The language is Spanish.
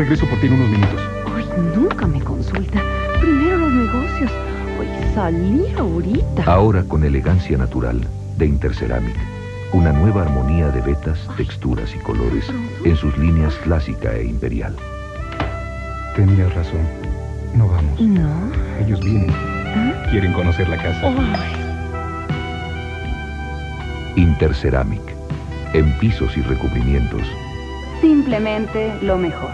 Regreso por ti en unos minutos. Ay, nunca me consulta. Primero los negocios. Hoy salir ahorita. Ahora con elegancia natural de Interceramic. Una nueva armonía de vetas, texturas y colores en sus líneas clásica e imperial. Tenías razón. No vamos. No. Ellos vienen. ¿Ah? Quieren conocer la casa. Ay, Interceramic. En pisos y recubrimientos. simplemente lo mejor.